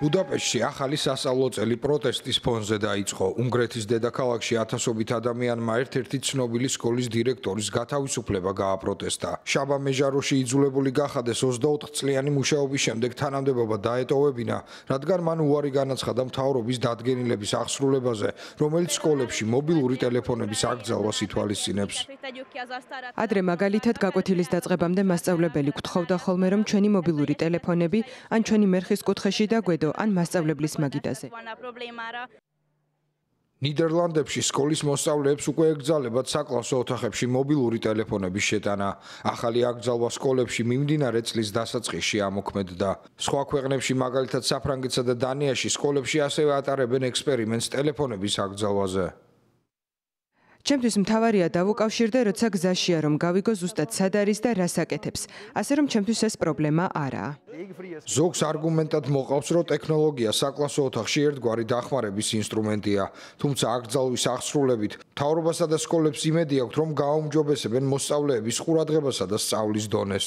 ბუდაპეშტში ახალი სასწავლო წელი პროტესტის ფონზე დაიწყო. უნგრეთის დედაქალაქში ათასობით ადამიანმა ერთ-ერთი ცნობილი სკოლის დირექტორის გათავისუფლება გააპროტესტა. შაბა მეჟაროში იძულებული გახადეს 24 წლიანი მუშაობის შემდეგ თანამდებობა დაეტოვებინა, რადგან მან უარი განაცხადა მთავრობის დადგენილების აღსრულებაზე, რომელიც სკოლებში მობილური ტელეფონების აკრძალვას ითვალისწინებს. ადრე მაგალითად გაკვეთილის დაწყებამდე მასწავლებელი გთხოვდა ხოლმე რომ ჩვენი მობილური ტელეფონები ან ჩვენი მერხის კუთხეში დაგვედო ან მასწავლებლის მაგიდაზე. ნიდერლანდებში სკოლის მოსწავლეებს უკვე ეკძალებათ საკლასო ოთახებში მობილური ტელეფონების შეტანა. ახალი აკრძალვა სკოლებში მიმდინარე წლის დასაწყისში ამოქმედდა. სხვა ქვეყნებში, მაგალითად საფრანგეთსა და დანიაში, სკოლებში ასევე ატარებენ ექსპერიმენტს ტელეფონების აკრძალვაზე. ჩემთვის მთავარია დავუკავშირდე, როცა გზაშია რომ გავიგო ზუსტად სად არის და რას აკეთებს. ასე რომ ჩემთვის ეს პრობლემა არაა. ზოგს არგუმენტად მოყავს, რომ ტექნოლოგია საკლასო ოთახში ერთგვარი დახმარების ინსტრუმენტია, თუმცა აკრძალვის აღსრულებით მთავრობასა და სკოლებს იმედი აქვთ, რომ გააუმჯობესებენ მოსწავლეების ყურადღებასა და სწავლის დონეს.